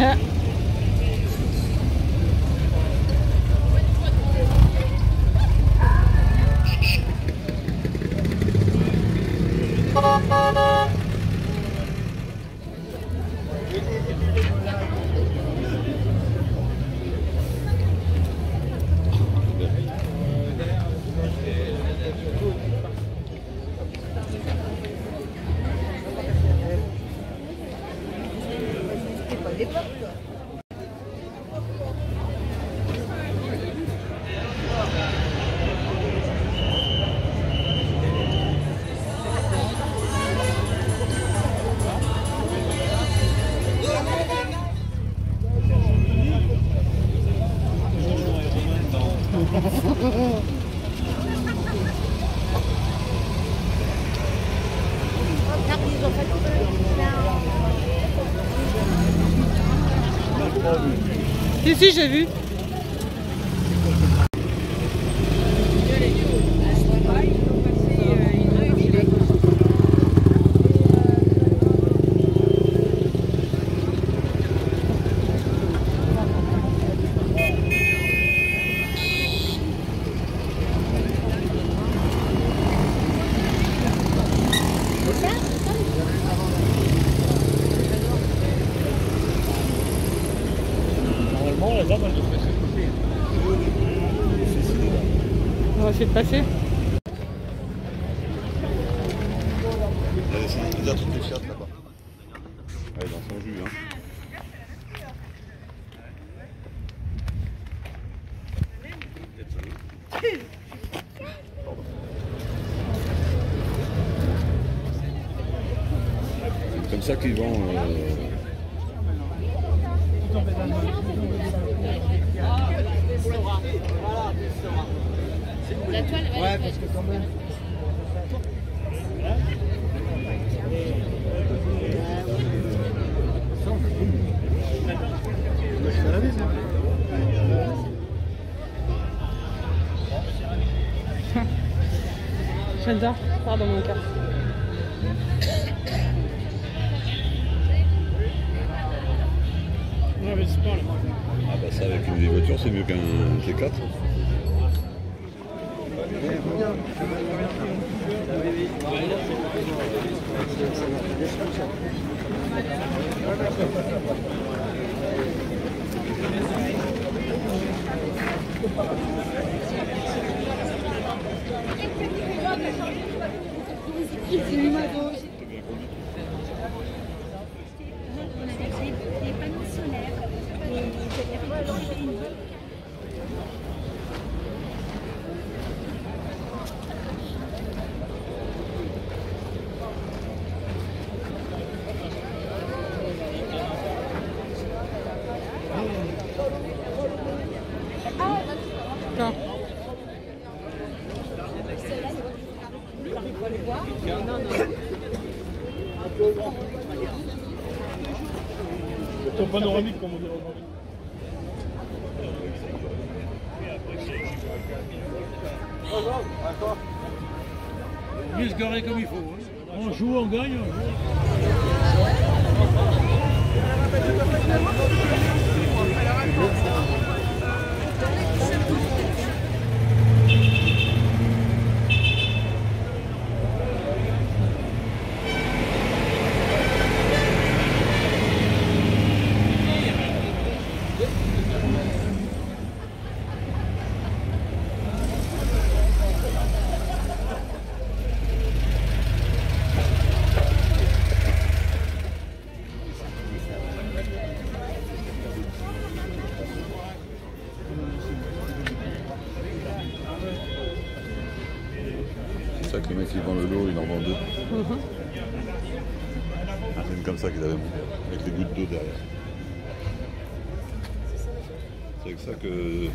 Ouais. Si, si, j'ai vu. On va essayer de passer. Il y a des, trucs de Fiat là-bas. Ouais, dans son jus. Hein. Comme ça qu'ils vont. euh, La toile, Ouais, parce que quand même. J'adore. Pardon, mon cœur. Ah bah ça avec une voiture c'est mieux qu'un T4. On avait des, des panneaux solaires et j'avais récupéré une Non. C'est ton panoramique, comme on dit aujourd'hui. Mieux se garer comme il faut. hein. On joue, on gagne, on joue. Il vend le lot, il en vend deux. C'est une comme ça qu'il avait mis, avec les gouttes d'eau derrière. C'est avec ça que.